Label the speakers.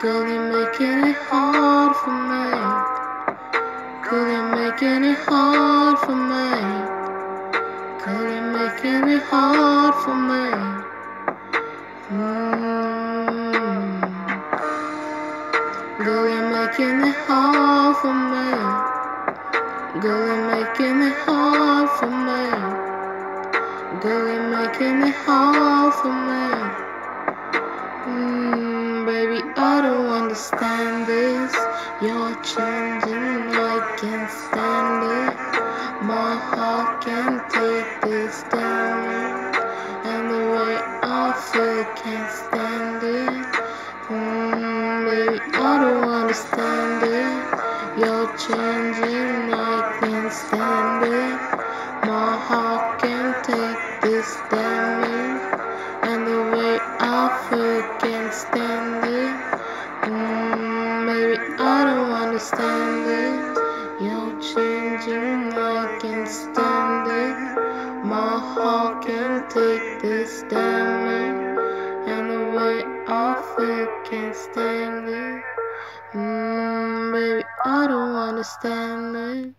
Speaker 1: Girl, you're making it hard for me. Girl, you're making it hard for me. Girl, you're making it hard for me. Mm. Girl, you're making it hard for me. Girl, you're making it hard for me. Girl, you're making it hard for me. Understand this. You're changing, I can't stand it. My heart can't take this down. And the way I feel can't stand it. Mm, baby, I don't understand it. You're changing, I can't stand it. My heart can't take this damage. Understand it. You're changing, I can't stand it. My heart can't take this damage. And the way I feel can't stand it. Mm, baby, I don't understand it.